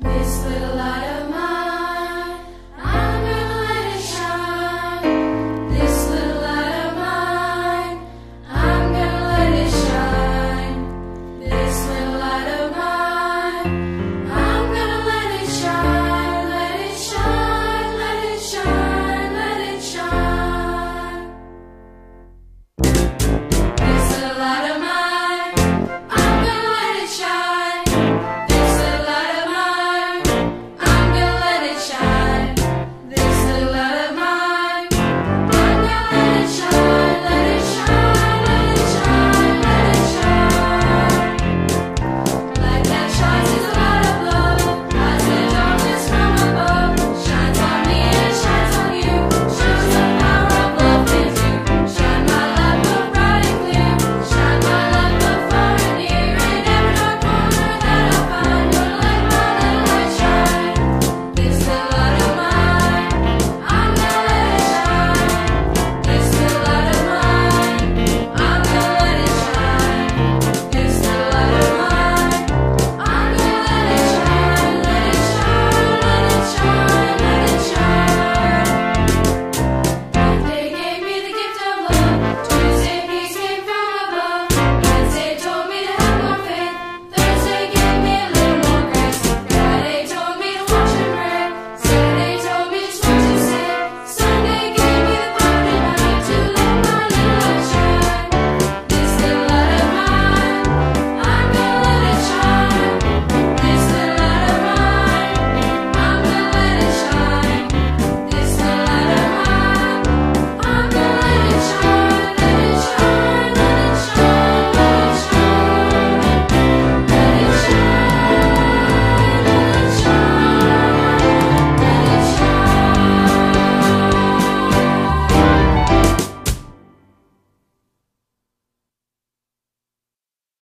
This little.